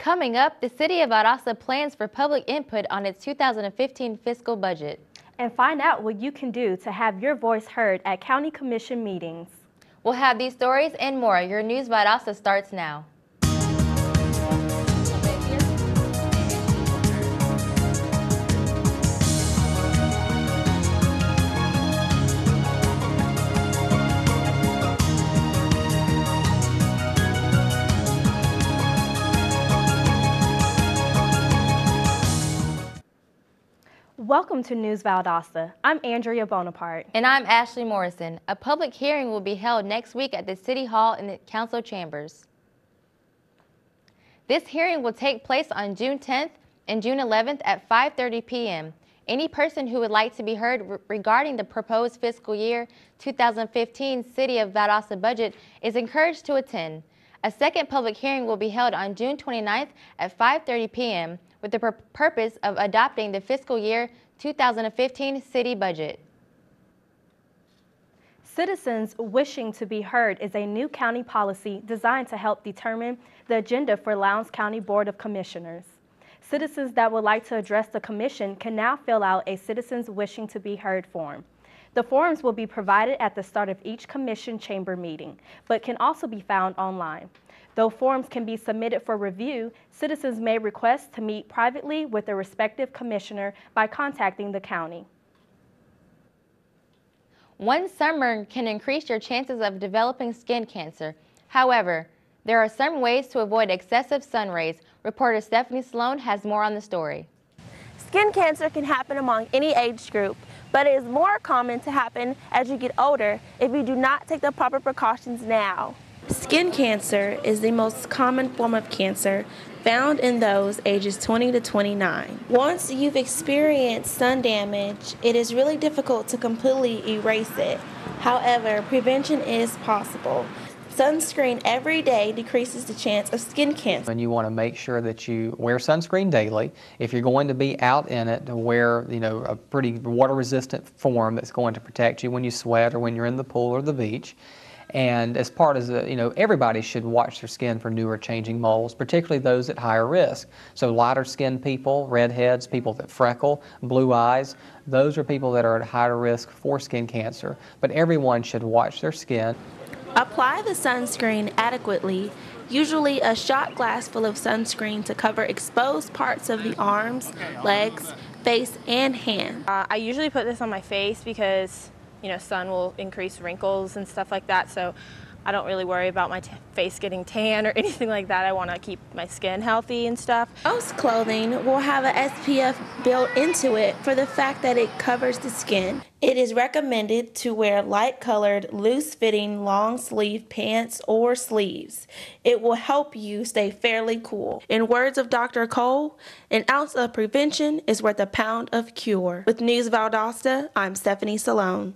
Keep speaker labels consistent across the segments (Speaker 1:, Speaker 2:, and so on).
Speaker 1: Coming up, the City of Valdosta plans for public input on its 2015 fiscal budget.
Speaker 2: And find out what you can do to have your voice heard at County Commission meetings.
Speaker 1: We'll have these stories and more. Your News Valdosta starts now.
Speaker 2: Welcome to News Valdosta. I'm Andrea Bonaparte.
Speaker 1: And I'm Ashley Morrison. A public hearing will be held next week at the City Hall in the Council Chambers. This hearing will take place on June 10th and June 11th at 5.30 p.m. Any person who would like to be heard re regarding the proposed fiscal year 2015 City of Valdosta budget is encouraged to attend. A second public hearing will be held on June 29th at 5.30 p.m with the pur purpose of adopting the fiscal year 2015 city budget.
Speaker 2: Citizens Wishing to be Heard is a new county policy designed to help determine the agenda for Lowndes County Board of Commissioners. Citizens that would like to address the commission can now fill out a Citizens Wishing to be Heard form. The forms will be provided at the start of each commission chamber meeting, but can also be found online. Though forms can be submitted for review, citizens may request to meet privately with their respective commissioner by contacting the county.
Speaker 1: One sunburn can increase your chances of developing skin cancer. However, there are some ways to avoid excessive sun rays. Reporter Stephanie Sloan has more on the story.
Speaker 3: Skin cancer can happen among any age group, but it is more common to happen as you get older if you do not take the proper precautions now. Skin cancer is the most common form of cancer found in those ages 20 to 29. Once you've experienced sun damage, it is really difficult to completely erase it. However, prevention is possible. Sunscreen every day decreases the chance of skin cancer.
Speaker 4: And you want to make sure that you wear sunscreen daily. If you're going to be out in it, wear you know a pretty water resistant form that's going to protect you when you sweat or when you're in the pool or the beach. And as part of the, you know, everybody should watch their skin for newer changing moles, particularly those at higher risk. So lighter skinned people, redheads, people that freckle, blue eyes, those are people that are at higher risk for skin cancer. But everyone should watch their skin.
Speaker 3: Apply the sunscreen adequately, usually a shot glass full of sunscreen to cover exposed parts of the arms, legs, face, and hand.
Speaker 5: Uh, I usually put this on my face because you know, sun will increase wrinkles and stuff like that. So I don't really worry about my face getting tan or anything like that. I want to keep my skin healthy and stuff.
Speaker 3: Most clothing will have an SPF built into it for the fact that it covers the skin. It is recommended to wear light colored, loose fitting, long sleeve pants or sleeves. It will help you stay fairly cool. In words of Dr. Cole, an ounce of prevention is worth a pound of cure. With News Valdosta, I'm Stephanie Salone.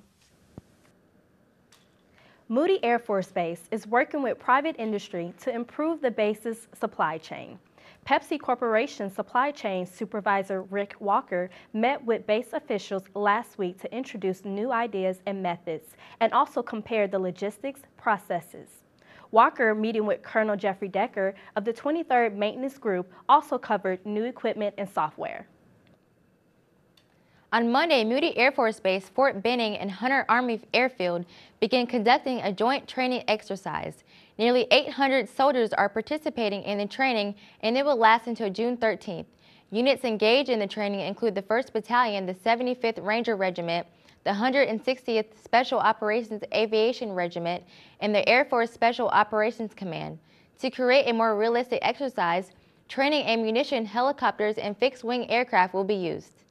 Speaker 2: Moody Air Force Base is working with private industry to improve the base's supply chain. Pepsi Corporation Supply Chain Supervisor Rick Walker met with base officials last week to introduce new ideas and methods and also compare the logistics processes. Walker, meeting with Colonel Jeffrey Decker of the 23rd Maintenance Group, also covered new equipment and software.
Speaker 1: On Monday, Moody Air Force Base, Fort Benning, and Hunter Army Airfield began conducting a joint training exercise. Nearly 800 soldiers are participating in the training, and it will last until June 13th. Units engaged in the training include the 1st Battalion, the 75th Ranger Regiment, the 160th Special Operations Aviation Regiment, and the Air Force Special Operations Command. To create a more realistic exercise, training ammunition, helicopters, and fixed-wing aircraft will be used.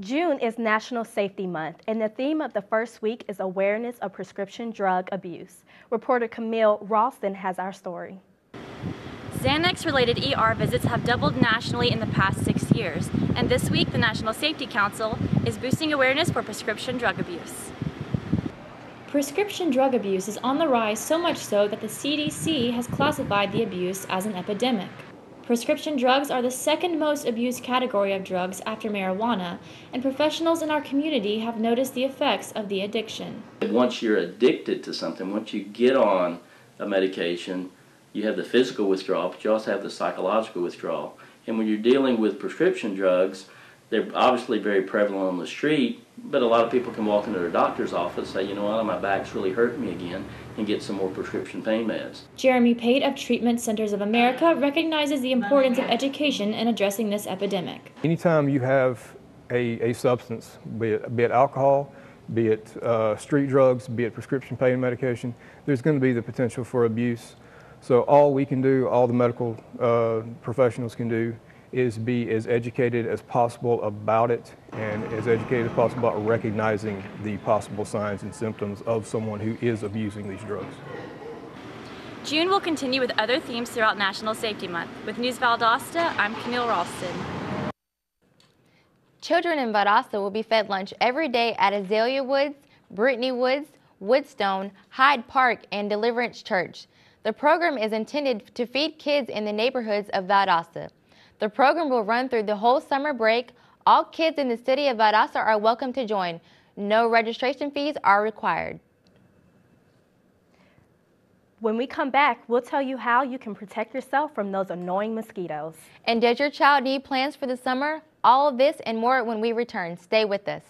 Speaker 2: June is National Safety Month, and the theme of the first week is awareness of prescription drug abuse. Reporter Camille Ralston has our story.
Speaker 6: Xanax-related ER visits have doubled nationally in the past six years, and this week the National Safety Council is boosting awareness for prescription drug abuse.
Speaker 7: Prescription drug abuse is on the rise so much so that the CDC has classified the abuse as an epidemic. Prescription drugs are the second most abused category of drugs after marijuana, and professionals in our community have noticed the effects of the addiction.
Speaker 8: Once you're addicted to something, once you get on a medication, you have the physical withdrawal, but you also have the psychological withdrawal. And when you're dealing with prescription drugs, they're obviously very prevalent on the street, but a lot of people can walk into their doctor's office, say, you know what, my back's really hurting me again, and get some more prescription pain meds.
Speaker 7: Jeremy Pate of Treatment Centers of America recognizes the importance of education in addressing this epidemic.
Speaker 9: Anytime you have a, a substance, be it, be it alcohol, be it uh, street drugs, be it prescription pain medication, there's going to be the potential for abuse. So all we can do, all the medical uh, professionals can do, is be as educated as possible about it and as educated as possible about recognizing the possible signs and symptoms of someone who is abusing these drugs.
Speaker 6: June will continue with other themes throughout National Safety Month. With News Valdosta, I'm Camille Ralston.
Speaker 1: Children in Valdosta will be fed lunch every day at Azalea Woods, Brittany Woods, Woodstone, Hyde Park, and Deliverance Church. The program is intended to feed kids in the neighborhoods of Valdosta. The program will run through the whole summer break. All kids in the city of Valdosta are welcome to join. No registration fees are required.
Speaker 2: When we come back, we'll tell you how you can protect yourself from those annoying mosquitoes.
Speaker 1: And does your child need plans for the summer? All of this and more when we return. Stay with us.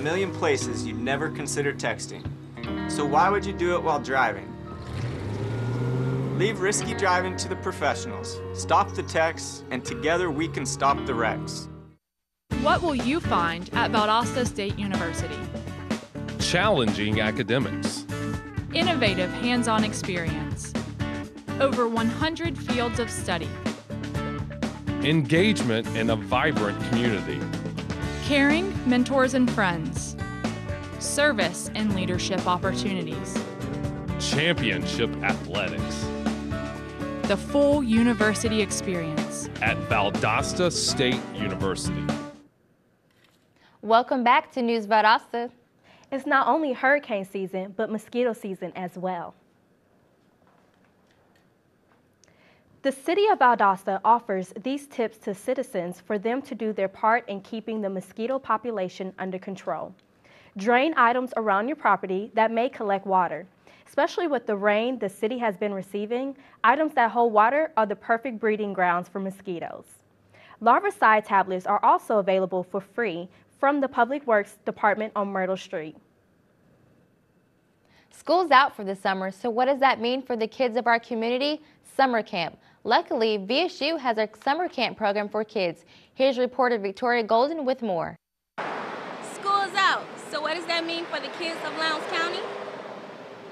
Speaker 10: Million places you'd never consider texting. So why would you do it while driving? Leave risky driving to the professionals. Stop the texts, and together we can stop the wrecks.
Speaker 11: What will you find at Valdosta State University?
Speaker 12: Challenging academics.
Speaker 11: Innovative hands-on experience. Over 100 fields of study.
Speaker 12: Engagement in a vibrant community.
Speaker 11: Caring mentors and friends. Service and leadership opportunities.
Speaker 12: Championship athletics.
Speaker 11: The full university experience.
Speaker 12: At Valdosta State University.
Speaker 1: Welcome back to News Valdosta.
Speaker 2: It's not only hurricane season, but mosquito season as well. The City of Valdosta offers these tips to citizens for them to do their part in keeping the mosquito population under control. Drain items around your property that may collect water. Especially with the rain the city has been receiving, items that hold water are the perfect breeding grounds for mosquitoes. Larvicide tablets are also available for free from the Public Works Department on Myrtle Street.
Speaker 1: School's out for the summer, so what does that mean for the kids of our community? Summer camp. Luckily, VSU has a summer camp program for kids. Here's reporter Victoria Golden with more.
Speaker 13: School is out, so what does that mean for the kids of Lowndes County?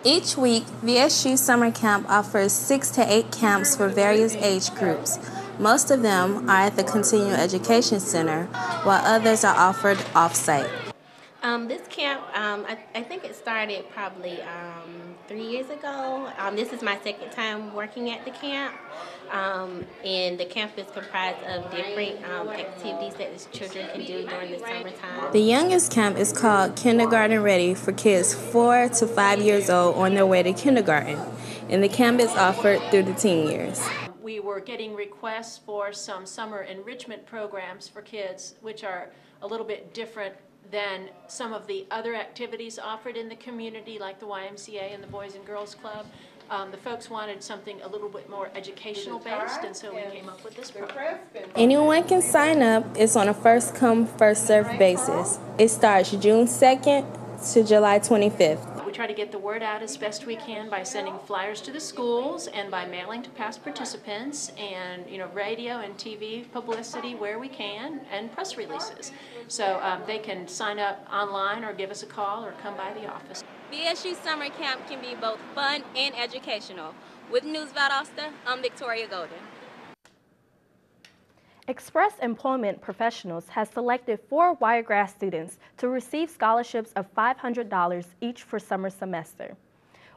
Speaker 3: Each week, VSU Summer Camp offers six to eight camps for various age groups. Most of them are at the Continuing Education Center, while others are offered off-site.
Speaker 13: Um, this camp, um, I, I, think it started probably um, three years ago. Um, this is my second time working at the camp, um, and the camp is comprised of different um, activities that the children can do during the summertime.
Speaker 3: The youngest camp is called Kindergarten Ready for kids four to five years old on their way to kindergarten, and the camp is offered through the teen years.
Speaker 14: We were getting requests for some summer enrichment programs for kids, which are a little bit different than some of the other activities offered in the community, like the YMCA and the Boys and Girls Club. Um, the folks wanted something a little bit more educational based, and so we came up with this program.
Speaker 3: Anyone can sign up. It's on a first come, first served basis. It starts June 2nd to July 25th.
Speaker 14: We try to get the word out as best we can by sending flyers to the schools and by mailing to past participants and you know radio and TV publicity where we can and press releases. So um, they can sign up online or give us a call or come by the office.
Speaker 13: VSU Summer Camp can be both fun and educational. With News Valdosta, I'm Victoria Golden.
Speaker 2: Express Employment Professionals has selected four Wiregrass students to receive scholarships of $500 each for summer semester.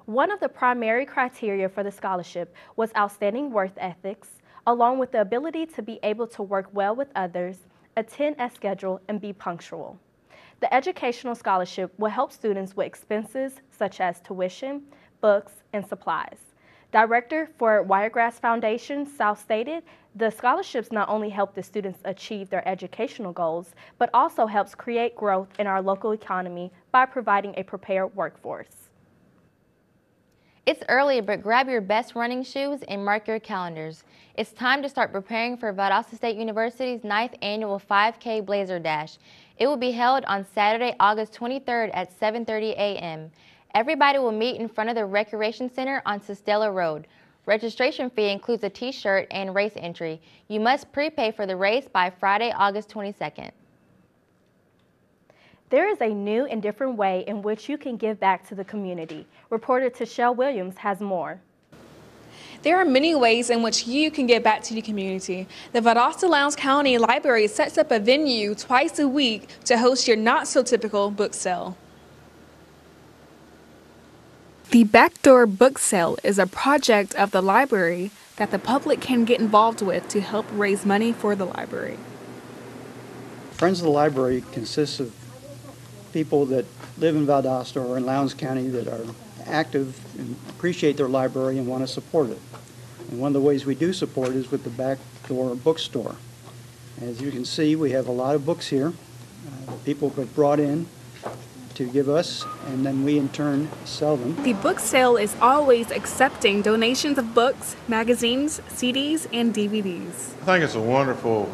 Speaker 2: One of the primary criteria for the scholarship was outstanding work ethics, along with the ability to be able to work well with others, attend as scheduled, and be punctual. The educational scholarship will help students with expenses such as tuition, books, and supplies. Director for Wiregrass Foundation, South stated, the scholarships not only help the students achieve their educational goals, but also helps create growth in our local economy by providing a prepared workforce.
Speaker 1: It's early, but grab your best running shoes and mark your calendars. It's time to start preparing for Valdosta State University's 9th annual 5K Blazer Dash. It will be held on Saturday, August 23rd at 7.30 a.m. Everybody will meet in front of the Recreation Center on Sustella Road. Registration fee includes a t-shirt and race entry. You must prepay for the race by Friday, August 22nd.
Speaker 2: There is a new and different way in which you can give back to the community. Reporter Tashelle Williams has more.
Speaker 15: There are many ways in which you can give back to the community. The Valdosta Lowndes County Library sets up a venue twice a week to host your not-so-typical book sale. The Backdoor Book Sale is a project of the library that the public can get involved with to help raise money for the library.
Speaker 16: Friends of the Library consists of people that live in Valdosta or in Lowndes County that are active and appreciate their library and want to support it. And one of the ways we do support is with the Backdoor Bookstore. As you can see, we have a lot of books here. Uh, people have brought in to give us, and then we in turn sell them.
Speaker 15: The book sale is always accepting donations of books, magazines, CDs, and DVDs.
Speaker 17: I think it's a wonderful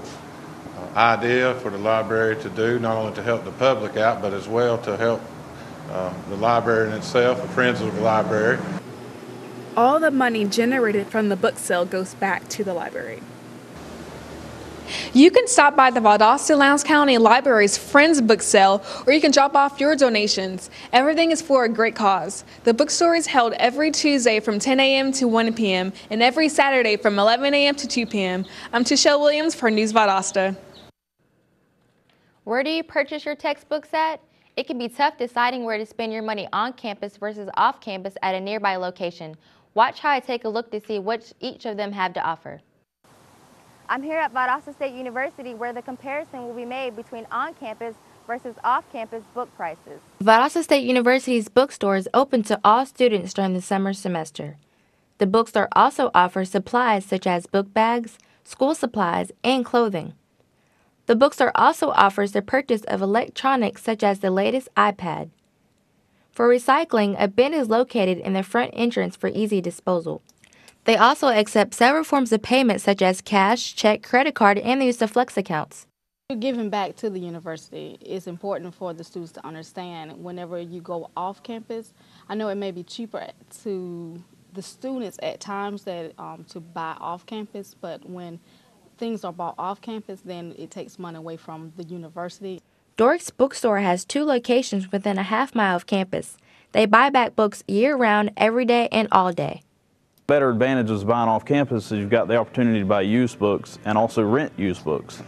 Speaker 17: uh, idea for the library to do, not only to help the public out, but as well to help um, the library in itself, the friends of the library.
Speaker 15: All the money generated from the book sale goes back to the library. You can stop by the Valdosta Lowndes County Library's Friends Book Sale, or you can drop off your donations. Everything is for a great cause. The bookstore is held every Tuesday from 10 a.m. to 1 p.m. and every Saturday from 11 a.m. to 2 p.m. I'm Tishelle Williams for News Valdosta.
Speaker 1: Where do you purchase your textbooks at? It can be tough deciding where to spend your money on campus versus off campus at a nearby location. Watch how I take a look to see what each of them have to offer. I'm here at Valdosta State University where the comparison will be made between on-campus versus off-campus book prices. Valdosta State University's bookstore is open to all students during the summer semester. The bookstore also offers supplies such as book bags, school supplies, and clothing. The bookstore also offers the purchase of electronics such as the latest iPad. For recycling, a bin is located in the front entrance for easy disposal. They also accept several forms of payment such as cash, check, credit card, and the use of flex accounts.
Speaker 18: Giving back to the university is important for the students to understand whenever you go off campus. I know it may be cheaper to the students at times that um, to buy off campus, but when things are bought off campus, then it takes money away from the university.
Speaker 1: Doric's bookstore has two locations within a half mile of campus. They buy back books year round, every day, and all day.
Speaker 19: Better advantages of buying off campus is you've got the opportunity to buy used books and also rent used books.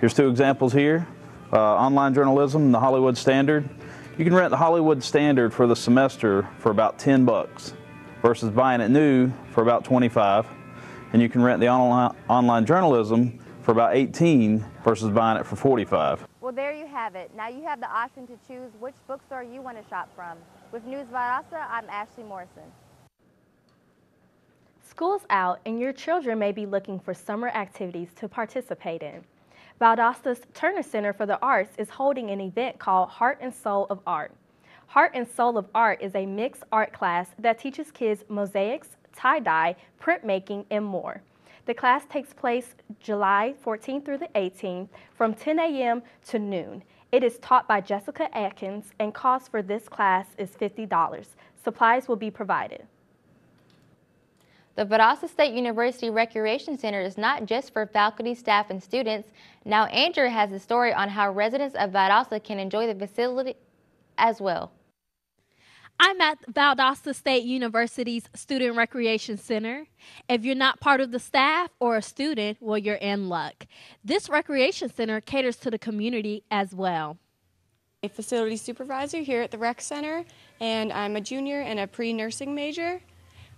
Speaker 19: Here's two examples here. Uh, online journalism, the Hollywood Standard. You can rent the Hollywood Standard for the semester for about 10 bucks versus buying it new for about 25. And you can rent the online, online journalism for about 18 versus buying it for 45.
Speaker 1: Well, there you have it. Now you have the option to choose which bookstore you want to shop from. With News Valdosta, I'm Ashley Morrison.
Speaker 2: School's out and your children may be looking for summer activities to participate in. Valdosta's Turner Center for the Arts is holding an event called Heart and Soul of Art. Heart and Soul of Art is a mixed art class that teaches kids mosaics, tie-dye, printmaking, and more. The class takes place July 14th through the 18th from 10 a.m. to noon. It is taught by Jessica Atkins and cost for this class is $50. Supplies will be provided.
Speaker 1: The Valdosta State University Recreation Center is not just for faculty, staff, and students. Now Andrew has a story on how residents of Valdosta can enjoy the facility as well.
Speaker 20: I'm at Valdosta State University's Student Recreation Center. If you're not part of the staff or a student, well, you're in luck. This recreation center caters to the community as well.
Speaker 21: I'm a facility supervisor here at the Rec Center, and I'm a junior and a pre nursing major.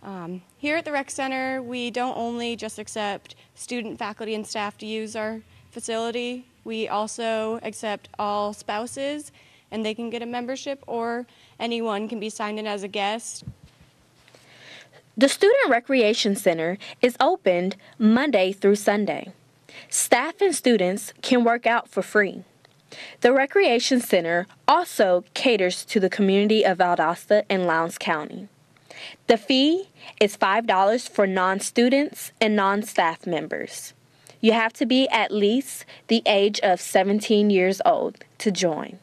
Speaker 21: Um, here at the Rec Center, we don't only just accept student, faculty, and staff to use our facility, we also accept all spouses, and they can get a membership, or anyone can be signed in as a guest.
Speaker 22: The Student Recreation Center is opened Monday through Sunday. Staff and students can work out for free. The Recreation Center also caters to the community of Valdosta and Lowndes County. The fee is $5 for non students and non staff members. You have to be at least the age of 17 years old to join.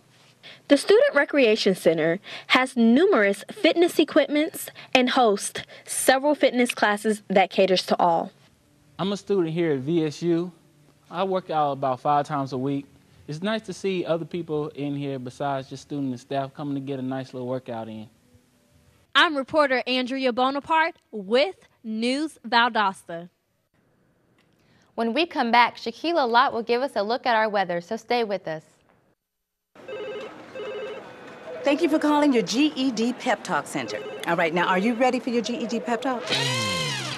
Speaker 22: The Student Recreation Center has numerous fitness equipments and hosts several fitness classes that caters to all.
Speaker 23: I'm a student here at VSU. I work out about five times a week. It's nice to see other people in here besides just students and staff coming to get a nice little workout in.
Speaker 20: I'm reporter Andrea Bonaparte with News Valdosta.
Speaker 1: When we come back, Shaquila Lott will give us a look at our weather, so stay with us.
Speaker 24: Thank you for calling your GED Pep Talk Center. All right, now are you ready for your GED Pep Talk?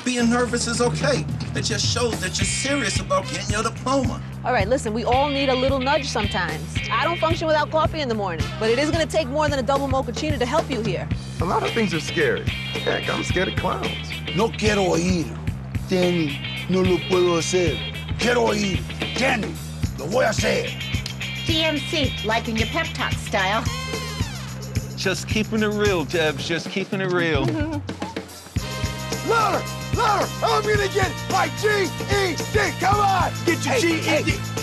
Speaker 12: Being nervous is okay. It just shows that you're serious about getting your diploma.
Speaker 25: All right, listen, we all need a little nudge sometimes. I don't function without coffee in the morning, but it is going to take more than a double mochaccino to help you here.
Speaker 12: A lot of things are scary. Heck, I'm scared of clowns.
Speaker 26: No quiero oír. Danny, no lo puedo hacer. Quiero oír. Danny, lo voy a hacer.
Speaker 27: DMC, liking your pep talk style.
Speaker 28: Just keeping it real, Debs. Just keeping it real. Mm-hmm.
Speaker 26: Louder, louder. I'm gonna get my GED. Come on, get your
Speaker 12: Hey,
Speaker 26: GED.
Speaker 12: hey.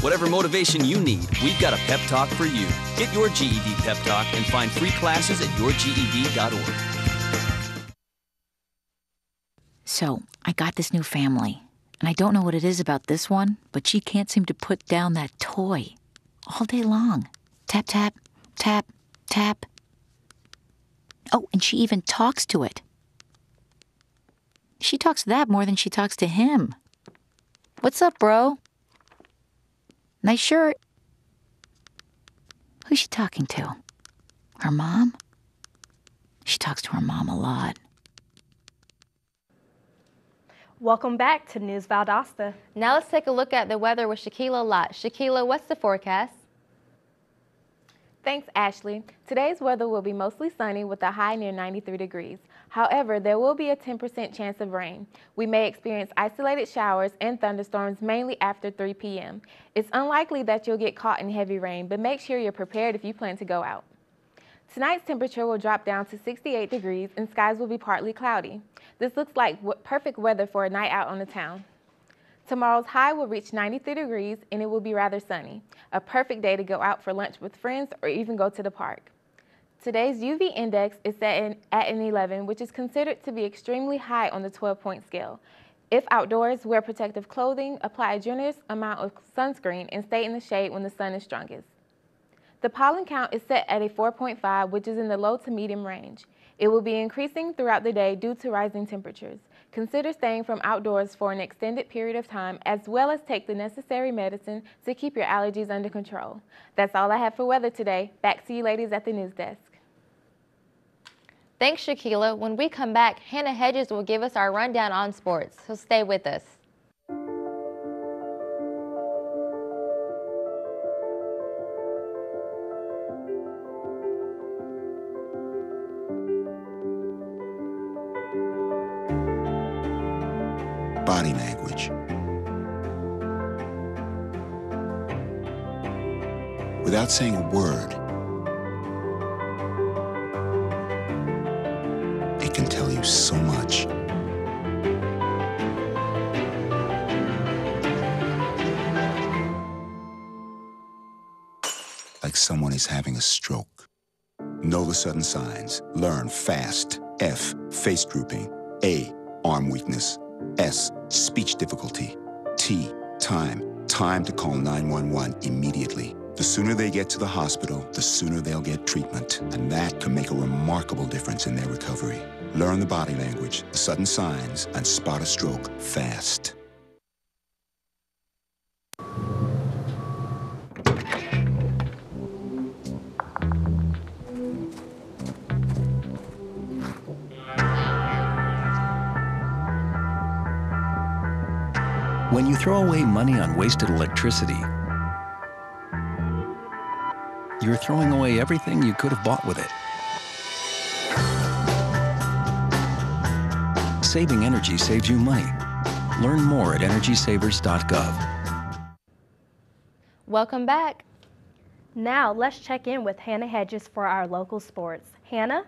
Speaker 29: Whatever motivation you need, we've got a pep talk for you. Get your GED pep talk and find free classes at yourged.org.
Speaker 30: So, I got this new family, and I don't know what it is about this one, but she can't seem to put down that toy all day long. Tap, tap, tap, tap. Oh, and she even talks to it. She talks to that more than she talks to him. What's up, bro? Nice shirt. Who's she talking to? Her mom? She talks to her mom a lot.
Speaker 2: Welcome back to News Valdosta.
Speaker 1: Now let's take a look at the weather with Shaquila Lott. Shaquila, what's the forecast?
Speaker 31: Thanks, Ashley. Today's weather will be mostly sunny with a high near 93 degrees. However, there will be a 10% chance of rain. We may experience isolated showers and thunderstorms mainly after 3 p.m. It's unlikely that you'll get caught in heavy rain, but make sure you're prepared if you plan to go out. Tonight's temperature will drop down to 68 degrees and skies will be partly cloudy. This looks like perfect weather for a night out on the town. Tomorrow's high will reach 93 degrees and it will be rather sunny. A perfect day to go out for lunch with friends or even go to the park. Today's UV index is set at an 11, which is considered to be extremely high on the 12 point scale. If outdoors, wear protective clothing, apply a generous amount of sunscreen, and stay in the shade when the sun is strongest. The pollen count is set at a 4.5, which is in the low to medium range. It will be increasing throughout the day due to rising temperatures. Consider staying from outdoors for an extended period of time, as well as take the necessary medicine to keep your allergies under control. That's all I have for weather today. Back to you ladies at the news desk.
Speaker 1: Thanks, Shaquila. When we come back, Hannah Hedges will give us our rundown on sports, so stay with us.
Speaker 26: Body language. Without saying a word, so much. Like someone is having a stroke. Know the sudden signs. Learn fast. F. Face drooping. A. Arm weakness. S. Speech difficulty. T. Time. Time to call 911 immediately. The sooner they get to the hospital, the sooner they'll get treatment. And that can make a remarkable difference in their recovery. Learn the body language, the sudden signs, and spot a stroke fast.
Speaker 32: When you throw away money on wasted electricity, you're throwing away everything you could have bought with it. Saving energy saves you money. Learn more at EnergySavers.gov.
Speaker 1: Welcome back.
Speaker 2: Now, let's check in with Hannah Hedges for our local sports. Hannah?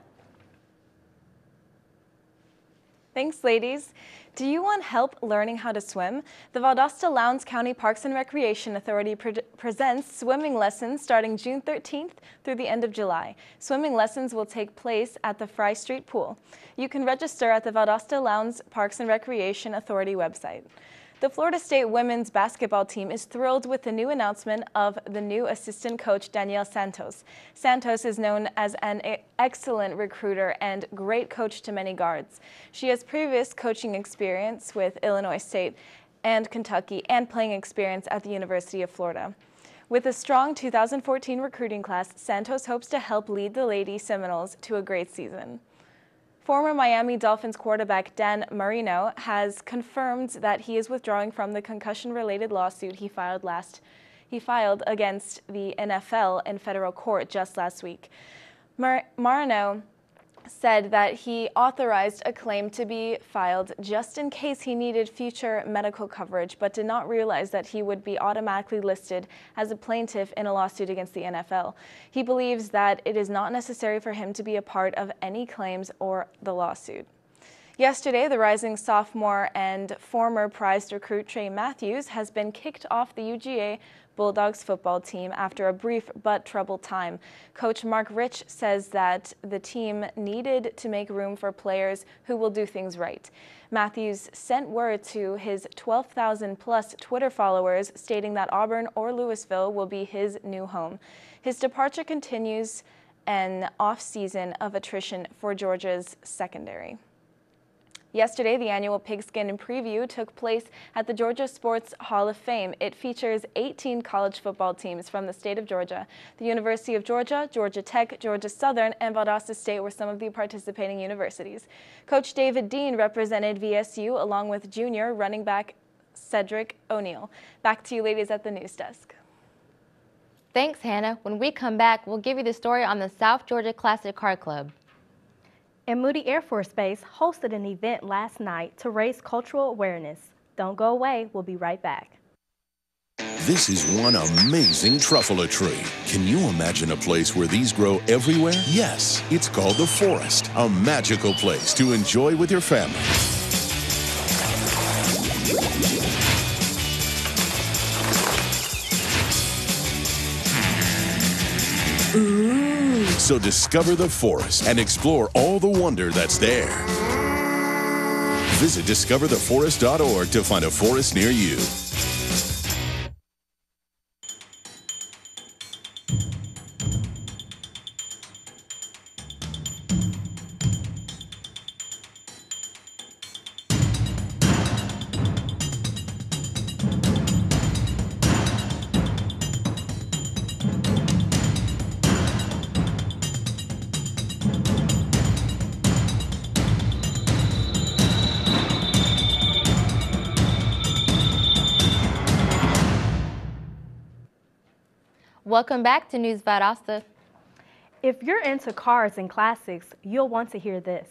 Speaker 33: Thanks, ladies. Do you want help learning how to swim? The Valdosta Lowndes County Parks and Recreation Authority pre presents swimming lessons starting June 13th through the end of July. Swimming lessons will take place at the Fry Street Pool. You can register at the Valdosta Lowndes Parks and Recreation Authority website. The Florida State women's basketball team is thrilled with the new announcement of the new assistant coach, Danielle Santos. Santos is known as an excellent recruiter and great coach to many guards. She has previous coaching experience with Illinois State and Kentucky and playing experience at the University of Florida. With a strong 2014 recruiting class, Santos hopes to help lead the Lady Seminoles to a great season. Former Miami Dolphins quarterback Dan Marino has confirmed that he is withdrawing from the concussion-related lawsuit he filed last he filed against the NFL in federal court just last week. Mar Marino said that he authorized a claim to be filed just in case he needed future medical coverage, but did not realize that he would be automatically listed as a plaintiff in a lawsuit against the NFL. He believes that it is not necessary for him to be a part of any claims or the lawsuit. Yesterday, the rising sophomore and former prized recruit Tray Matthews has been kicked off the UGA Bulldogs football team after a brief but troubled time. Coach Mark Richt says that the team needed to make room for players who will do things right. Matthews sent word to his 12,000 plus Twitter followers stating that Auburn or Louisville will be his new home. His departure continues an off-season of attrition for Georgia's secondary. Yesterday, the annual Pigskin Preview took place at the Georgia Sports Hall of Fame. It features 18 college football teams from the state of Georgia. The University of Georgia, Georgia Tech, Georgia Southern, and Valdosta State were some of the participating universities. Coach David Dean represented VSU along with junior running back Cedric O'Neill. Back to you ladies at the news desk.
Speaker 1: Thanks, Hannah. When we come back, we'll give you the story on the South Georgia Classic Car Club
Speaker 2: and Moody Air Force Base hosted an event last night to raise cultural awareness. Don't go away, we'll be right back.
Speaker 34: This is one amazing truffula tree. Can you imagine a place where these grow everywhere? Yes, it's called the forest, a magical place to enjoy with your family. So discover the forest and explore all the wonder that's there. Visit discovertheforest.org to find a forest near you.
Speaker 1: Welcome back to News Valdosta.
Speaker 2: If you're into cars and classics, you'll want to hear this.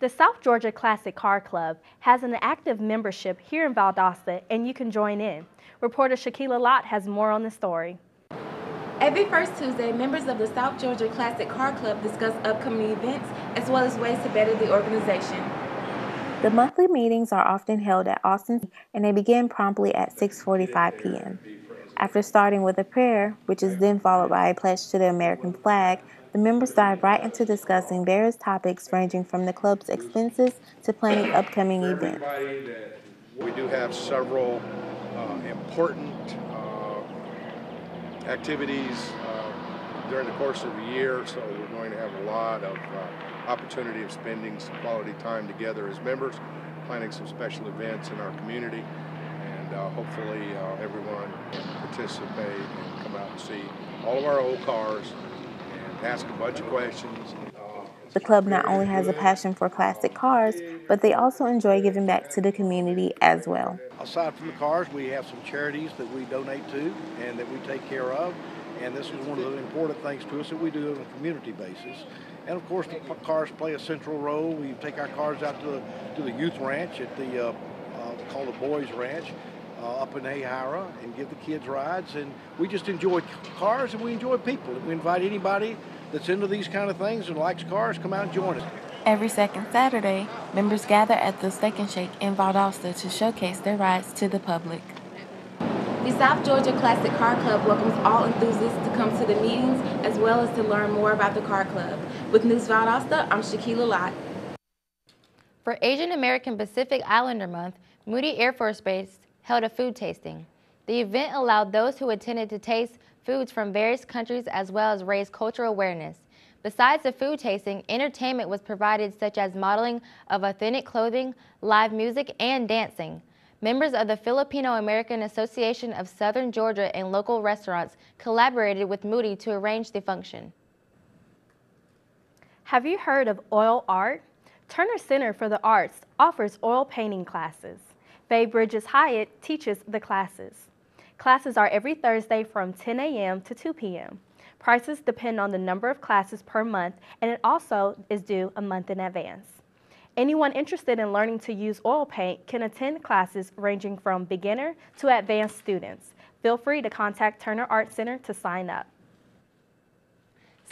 Speaker 2: The South Georgia Classic Car Club has an active membership here in Valdosta, and you can join in. Reporter Shakila Lott has more on the story.
Speaker 31: Every first Tuesday, members of the South Georgia Classic Car Club discuss upcoming events as well as ways to better the organization. The monthly meetings are often held at Austin and they begin promptly at 6:45 p.m. After starting with a prayer, which is then followed by a pledge to the American flag, the members dive right into discussing various topics ranging from the club's expenses to planning upcoming events.
Speaker 35: We do have several uh, important uh, activities uh, during the course of the year, so we're going to have a lot of uh, opportunity of spending some quality time together as members, planning some special events in our community uh, hopefully uh, everyone participate and come out and see all of our old cars and ask a bunch of questions.
Speaker 31: The club not only has a passion for classic cars, but they also enjoy giving back to the community as well.
Speaker 36: Aside from the cars, we have some charities that we donate to and that we take care of. And this is one of the important things to us that we do on a community basis. And of course, the cars play a central role. We take our cars out to the, to the youth ranch at the uh, uh, called the Boys Ranch uh, up in Hahira and give the kids rides. And we just enjoy cars and we enjoy people. We invite anybody that's into these kind of things and likes cars, come out and join us.
Speaker 31: Every second Saturday, members gather at the Steak and Shake in Valdosta to showcase their rides to the public. The South Georgia Classic Car Club welcomes all enthusiasts to come to the meetings as well as to learn more about the car club. With News Valdosta, I'm Shakila Lott.
Speaker 1: For Asian American Pacific Islander Month, Moody Air Force Base held a food tasting. The event allowed those who attended to taste foods from various countries as well as raise cultural awareness. Besides the food tasting, entertainment was provided such as modeling of authentic clothing, live music, and dancing. Members of the Filipino American Association of Southern Georgia and local restaurants collaborated with Moody to arrange the function.
Speaker 2: Have you heard of oil art? Turner Center for the Arts offers oil painting classes. Faye Bridges Hyatt teaches the classes. Classes are every Thursday from 10 a.m. to 2 p.m. Prices depend on the number of classes per month and it also is due a month in advance. Anyone interested in learning to use oil paint can attend classes ranging from beginner to advanced students. Feel free to contact Turner Art Center to sign up.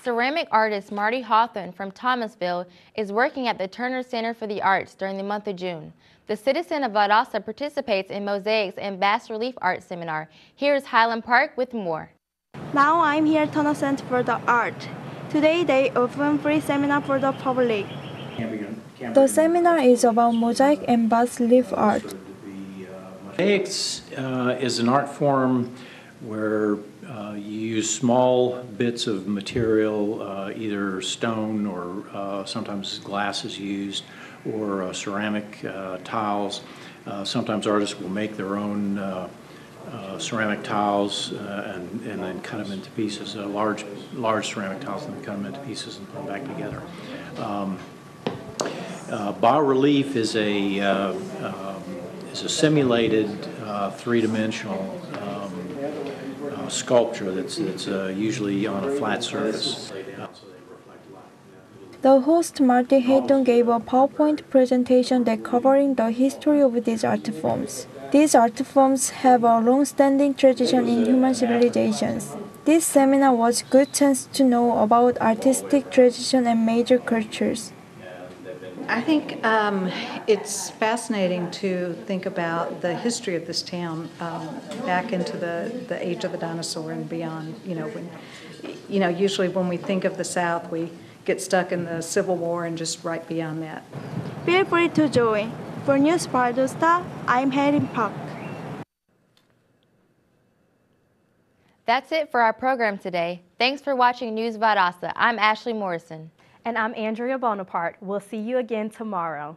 Speaker 1: Ceramic artist Marty Hawthorne from Thomasville is working at the Turner Center for the Arts during the month of June. The citizen of Valdosta participates in mosaics and bas relief art seminar. Here's Highland Park with more.
Speaker 37: Now I'm here at Turner Center for the Art. Today they open free seminar for the public.
Speaker 38: The seminar is about mosaic and bas relief art.
Speaker 39: Mosaics uh, is an art form where uh, you use small bits of material, uh, either stone or uh, sometimes glass is used, or uh, ceramic uh, tiles. Uh, sometimes artists will make their own ceramic tiles and, and then cut them into pieces, large, large ceramic tiles, and then cut them into pieces and put them back together. Um, bas-relief is a, um, is a simulated three-dimensional sculpture that's, that's uh, usually on a flat surface.
Speaker 38: The host Marty Hayton gave a PowerPoint presentation that covering the history of these art forms. These art forms have a long-standing tradition in human civilizations. This seminar was a good chance to know about artistic tradition and major cultures.
Speaker 40: I think um, it's fascinating to think about the history of this town um, back into the, the age of the dinosaur and beyond. You know, when, you know, usually when we think of the South, we get stuck in the Civil War and just right beyond that.
Speaker 37: Feel free to join. For News Valdosta, I'm Helen Park.
Speaker 1: That's it for our program today. Thanks for watching News Valdosta. I'm Ashley Morrison.
Speaker 2: And I'm Andrea Bonaparte. We'll see you again tomorrow.